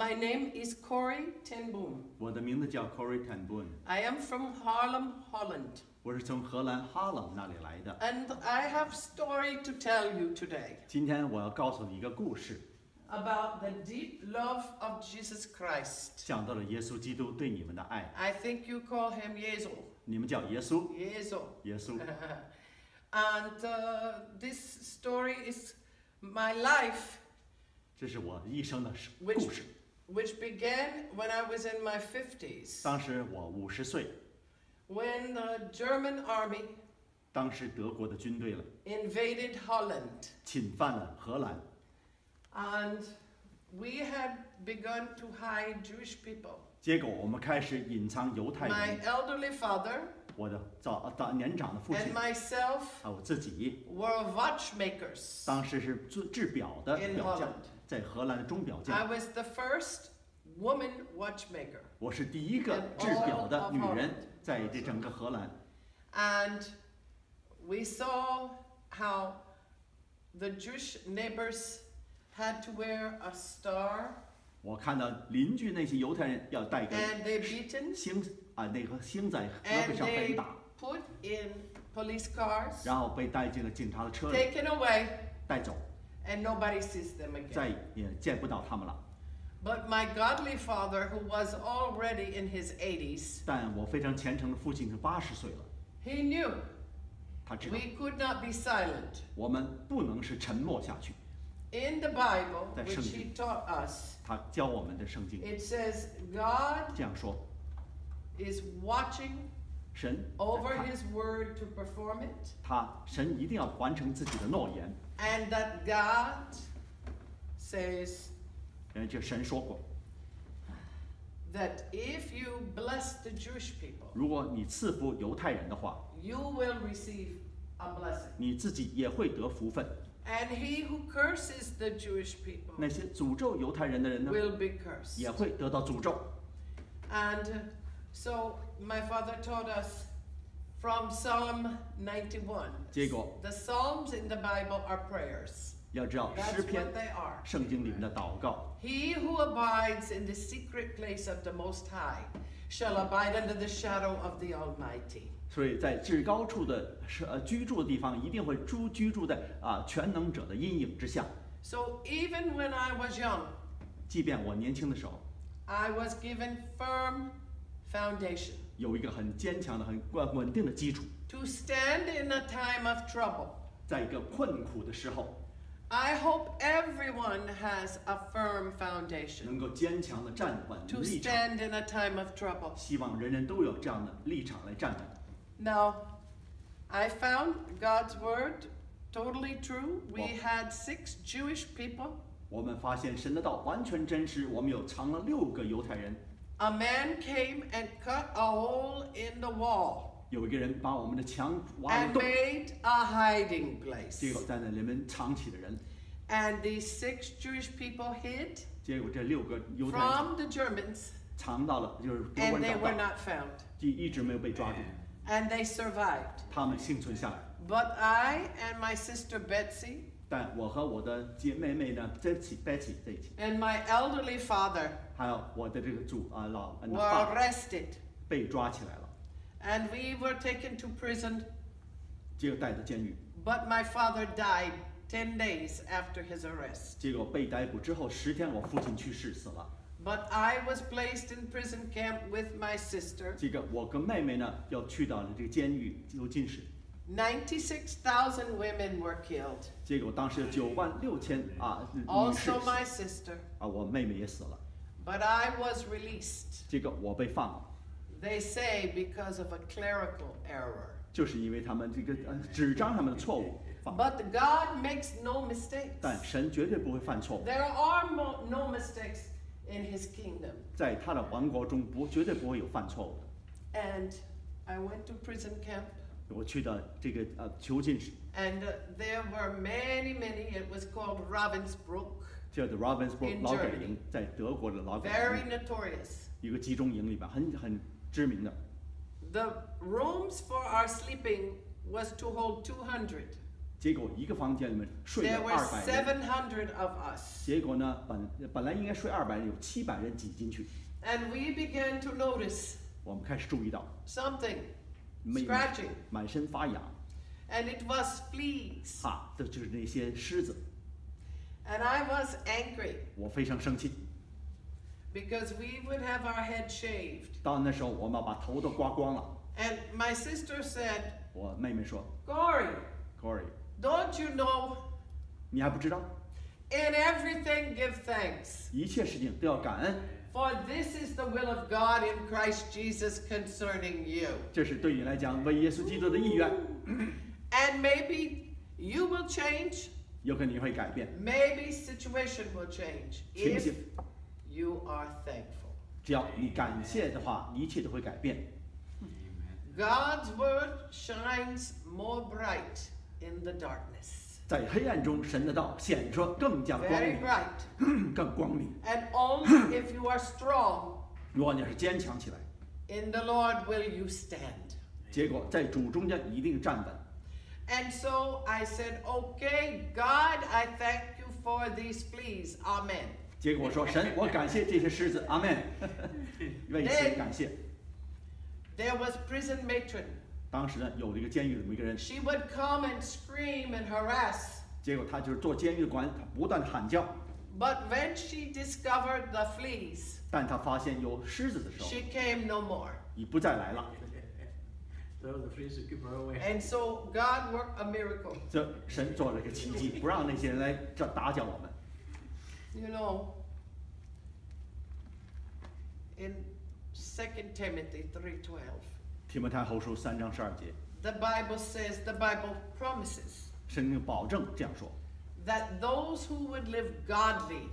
My name is Corrie Ten Boom. 我的名字叫 Corrie Ten Boom. I am from Haarlem, Holland. 我是从荷兰哈朗那里来的。And I have story to tell you today 今天我要告诉你一个故事，about the deep love of Jesus Christ. 讲到了耶稣基督对你们的爱。I think you call him Yezo. 你们叫耶稣，Yezo. 耶稣。and uh, this story is my life, 这是我一生的故 which began when I was in my 50s, 当时我五十岁， when the German army 当时德国的军队了 invaded Holland. 侵犯了荷兰， And we had begun to hide Jewish people. 结果我们开始隐藏犹太 My 人。 elderly father 我的早早年长的父 and 亲有我自己，were watchmakers 当时是制制表的 in 表匠 Holland.，在荷兰的钟表 I 匠。was the first woman watchmaker. 我是第一个制表 all 的 of 女人 Holland.，在这整个荷兰。And we saw how the Jewish neighbors had to wear a star 我看到邻居那些犹太人要带个 and they beaten 星啊，那个星在胳 and 膊上被 they 打， put in police cars, 然后被带进了警察的车里 taken away, 带走， and nobody sees them again. 再也见不到他们了。 But my godly father, who was already in his 80s, 但我非常虔诚的父亲是八十岁了， he knew 他知道 we could not be silent. 我们不能是沉默下去。 In the Bible, That which圣 he 经。 taught us, 他教我们的圣经 it says God 这样说： is watching 神在 over 看 his word to perform it, 他神一定要完成自己的诺言。 and that God says 嗯，这神说过， that if you bless the Jewish people, 如果你赐福犹太人的话， you will receive a blessing. 你自己也会得福分。 And he who curses the Jewish people 那些诅咒犹太人的人呢， will be cursed. 也会得到诅咒。 And uh, so my father taught us from Psalm 91. 结果 The Psalms in the Bible are prayers. 要知道 That's 诗篇 what they are. 圣经里面的祷告， He who abides in the secret place of the Most High shall abide under the shadow of the Almighty. 所以在至高处的是呃居住的地方，一定会住居住在啊全能者的阴影之下。 So even when I was young, 即便我年轻的时候， I was given firm foundation 有一个很坚强的、很稳稳定的基础， to stand in a time of trouble. 在一个困苦的时候， I hope everyone has a firm foundation 能够坚强的站稳 to 立场。 stand in a time of trouble. 希望人人都有这样的立场来站稳。 Now, I found God's word totally true. We Well- had six Jewish people. 我们发现神的道完全真实，我们有藏了六个犹太人， A man came and cut a hole in the wall 有一个人把我们的墙挖了 and 洞， made a hiding place. 结果在那里面藏起了人， And these six Jewish people hid 结果这六个犹太人 from the Germans 藏到了，就是德国 and 人 they 找 were 到， not found. 就一直没有被抓住， And they survived. 他们幸存下来。 But I and my sister Betsy 但我和我的姐妹妹呢，在一起在一起在一起， and my elderly father 还有我的这个主啊老呃 were 爸 arrested. 被抓起来了， And we were taken to prison, 结果带到监狱， but my father died 10 days after his arrest. 结果被逮捕之后十天，我父亲去世死了。 But I was placed in prison camp with my sister. 这个我跟妹妹呢，要去到了这个监狱囚禁室， 96,000 women were killed. 结果当时有九万六千啊女士 Also my sister. 啊，我妹妹也死了， But I was released. 这个我被放了， They say because of a clerical error. 就是因为他们这个呃纸张上面的错误放， But God makes no mistakes. 但神绝对不会犯错误， There are mo- no mistakes in his kingdom. 在他的王国中不绝对不会有犯错误的。 And I went to prison camp, 我去到这个呃囚禁室， and uh, there were many, many. It was called Ravensbrück, 叫做 Ravensbrück In 劳改 Germany 营，在德国的劳改 very 营 notorious. 一个集中营里边，很很知名的。 The rooms for our sleeping was to hold 200. 结果一个房间里面睡 There 了 were 二百人， 700 of us. 结果呢，本本来应该睡二百人，有七百人挤进去。 And we began to notice 我们开始注意到， something 每 scratching, 满身发痒， and it was fleas. 哈，这就是那些虱子。 And I was angry 我非常生气。 because we would have our head shaved. 到那时候，我们要把头都刮光了。 And my sister said, 我妹妹说 Gory, ：“Cory， don't you know? 你还不知道， In everything give thanks. 一切事情都要感恩， For this is the will of God in Christ Jesus concerning you. 这是对你来讲为耶稣基督的意愿。 And maybe you will change, 有可能你会改变， maybe situation will change 情 if 形， you are thankful. 只要你感谢的话，一切都会改变。 God's word shines more bright in the darkness. 在黑暗中，神的道显出更加光明，bright. 更光明。And only if you are strong 如果你是坚强起来，in the Lord will you stand. 结果在主中间一定站稳。And so I said, Okay, God, I thank you for these fleas. Amen. 结果说神，我感谢这些狮子，，Amen，。为此感谢。There was prison matron. 当时呢，有了一个监狱里面一个人， She would come and scream and harass. 结果他就是做监狱的官，他不断地喊叫， But when she discovered the fleas, 但他发现有狮子的时候， she came no more. 已不再来了。 So the fleas would keep her away. And so God worked a miracle. 这神做了个奇迹，不让那些人来这打搅我们。 You know, in 2 Timothy 3:12, 提摩太后书三章十二节， the Bible says, the Bible promises 圣经保证这样说： that those who would live godly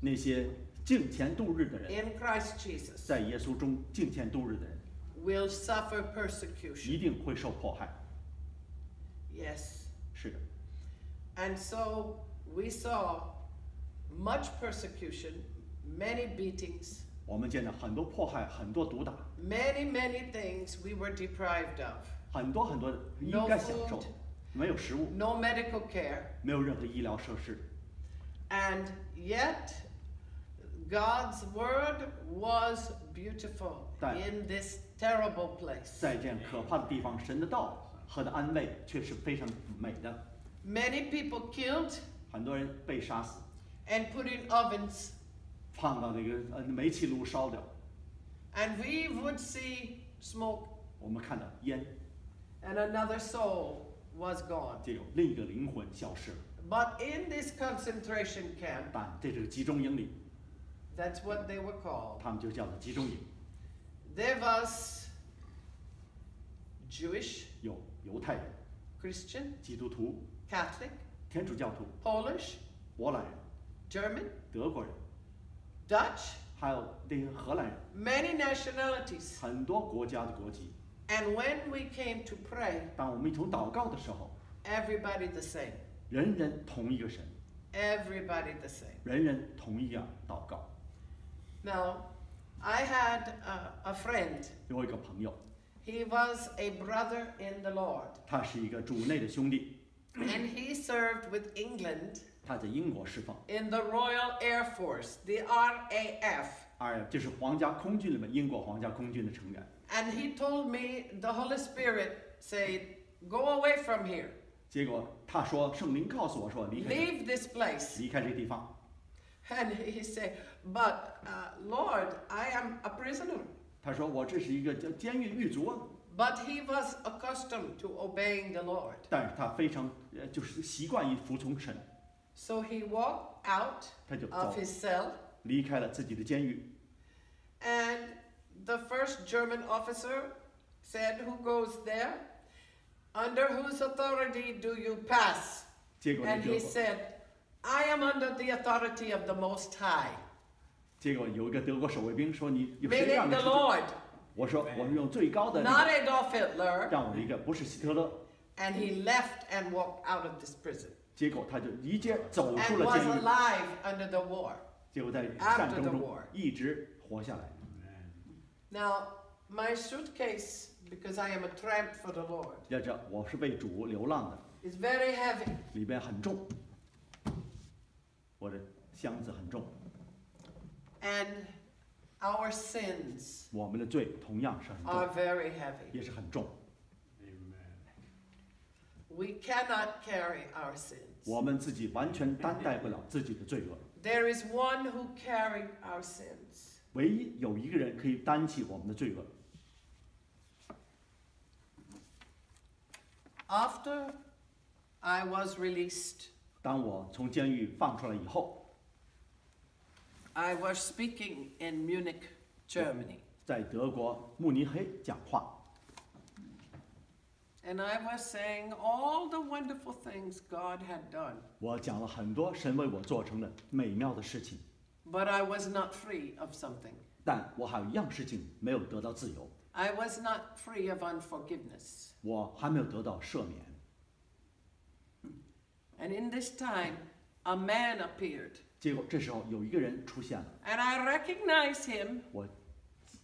那些敬虔度日的人， in Christ Jesus 在耶稣中敬虔度日的人， will suffer 一 persecution. 定会受迫害。 Yes. 是的， And so we saw much persecution, many beatings, 我们见到很多迫害，很多毒打， many, many things we were deprived of. 很多很多应该享受的，没有食物， No medical care. 没有任何医疗设施， And yet, God's word was beautiful That- in this terrible place. 在这样可怕的地方，神的道和的安慰却是非常美的。 Many people killed 很多人被杀死， and put in ovens, 放到那个呃煤气炉烧掉，and we would see smoke, 我们看到烟，and another soul was gone. 就有另一个灵魂消失了。But in this concentration camp, 但在这个集中营里，that's what they were called, 他们就叫做集中营，there was Jewish, 有犹太人、Christian, 基督徒、Catholic, 天主教徒、Polish, 波兰人、German, 德国人，Dutch, 还有那个荷兰人， many nationalities. 很多国家的国籍。 And when we came to pray, 当我们一同祷告的时候， everybody the same. 人人同一个神， Everybody the same. 人人同一样祷告。 Now, I had a, a friend. 有一个朋友， He was a brother in the Lord. 他是一个主内的兄弟， And he served with England 他在英国释放， in the Royal Air Force, the RAF. 哎，这是皇家空军里面英国皇家空军的成员。 And he told me the Holy Spirit said, Go away from here. 结果他说，圣灵告诉我说，离开这 Leave this place. 离开这个地方。 And he said, But uh, Lord, I am a prisoner. 他说我这是一个叫监狱狱卒啊， But he was accustomed to obeying the Lord. 但是他非常呃就是习惯于服从神， So he walked out 他就走 of his cell, 离开了自己的监狱。 and the first German officer said, Who goes there? Under whose authority do you pass? 结果那 And 德 he 国， said, I am under the authority of the Most High, 结果有一个德国守卫兵说你有谁 meaning 让你 the 出去？ Lord, 我说我是用最高的那 not 个 Adolf Hitler. 让我一个，不是希特勒。 And he left and walked out of this prison 结果他就一接走出了 the war. 结果在战争中一直活下来。Now, my suitcase, because I am a tramp for the Lord, 要知道我是为主流浪的，It's very heavy. 里边很重，我的箱子很重，And our sins 我们的罪同样是很 are 重，very heavy. 也是很重。We cannot carry our sins. 我们自己完全担待不了自己的罪恶， There is one who carried our sins. 唯一有一个人可以担起我们的罪恶。 After I was released, 当我从监狱放出来以后， I was speaking in Munich, Germany. 在德国慕尼黑讲话， And I was saying all the wonderful things God had done. 我讲了很多神为我做成的美妙的事情， But I was not free of something. 但我还有一样事情没有得到自由， I was not free of unforgiveness. 我还没有得到赦免。 And in this time, a man appeared. 结果这时候有一个人出现了， And I recognized him 我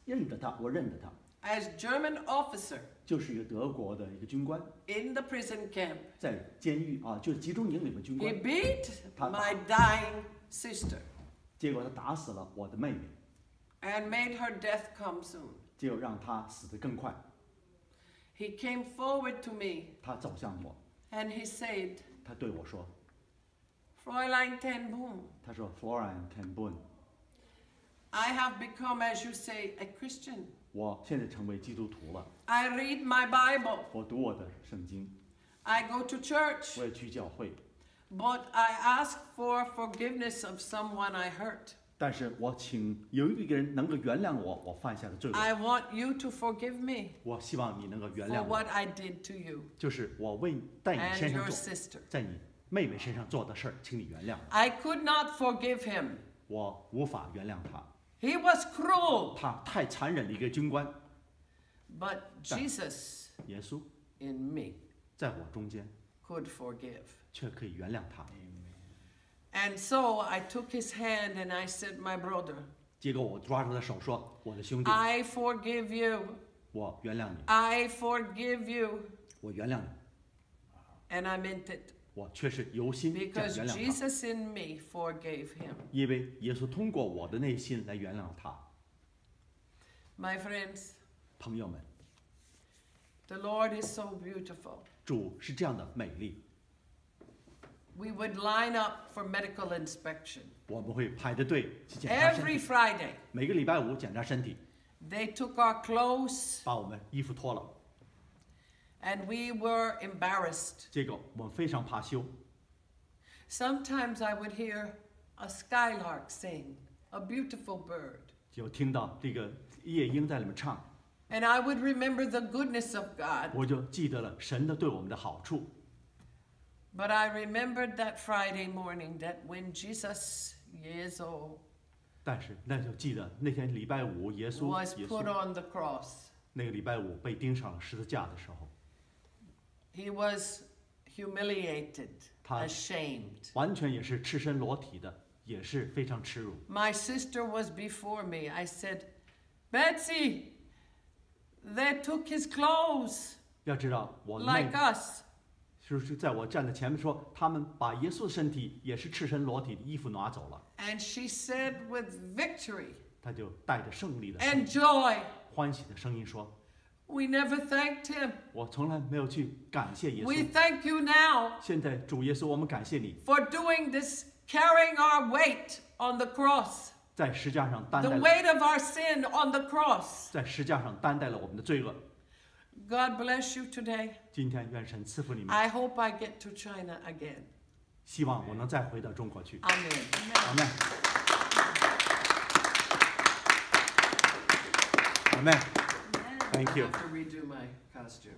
认得他，我认得他， as German officer 就是一个德国的一个军官，in the prison camp. 在监狱啊，就是集中营里面军官 He。beat my dying sister 结果他打死了我的妹妹，and made her death come soon. 结果让她死得更快。He came forward to me 他走向我，and he said, 他对我说 Fräulein Ten Boom,：“ 他说，Florian Ten Boom，I have become, as you say, a Christian. 我现在成为基督徒了，I read my Bible. 我读我的圣经，I go to church. 我也去教会，But I ask for forgiveness of someone I hurt. 但是我请有一个人能够原谅我我犯下的罪恶，I want you to forgive me 我希望你能够原 for 谅我 what，I did to you 就是我为在你身上做，在你妹妹身上做的事儿，请你原谅我，I could not forgive him. 我无法原谅他，He was cruel. 他太残忍的一个军官， But Jesus 耶稣 in me 在我中间 could forgive. 却可以原谅他， And so I took his hand and I said, My brother, 结果我抓住他手说：“我的兄弟， I forgive you. 我原谅你， I forgive you. 我原谅你， And I meant it 我却是由心这样 because 原谅他。” Jesus in me forgave him. 因为耶稣通过我的内心来原谅他。 My friends, 朋友们， the Lord is so beautiful. 主是这样的美丽， We would line up for medical inspection 我们会排着队去检查身 every 体， Friday. 每个礼拜五检查身体， They took our clothes 把我们衣服脱了， and we were embarrassed. 结果我们非常怕羞。 Sometimes I would hear a skylark sing, a beautiful bird. 就听到这个夜莺在里面唱， And I would remember the goodness of God. 我就记得了神的对我们的好处。 But I remembered that Friday morning that when Jesus, years old, 但是那就记得那天礼拜五，耶稣 was 耶 put 稣 on the cross, 那个礼拜五被钉上了十字架的时候， he was humiliated, Ta- ashamed. 完全也是赤身裸体的，也是非常耻辱。 My sister was before me. I said, Betsy, they took his clothes 要知道，我的妹 like us. 就是在我站在前面说，他们把耶稣的身体也是赤身裸体的衣服拿走了， And she said with victory 他就带着胜利的声 and 音 joy, 欢喜的声音说 We never thanked him.：“ 我从来没有去感谢耶 We 稣， thank you now 现在主耶稣，我们感谢你， for doing this, carrying our weight on the cross, 在石架上担 the 待了， weight of our sin on the cross. 在石架上担待了我们的罪恶。 God bless you today. 今天愿神赐福你们， I hope I get to China again. 希望我能再回到中国去。 Amen. 阿门。阿门。 Thank you. I have to redo my costume.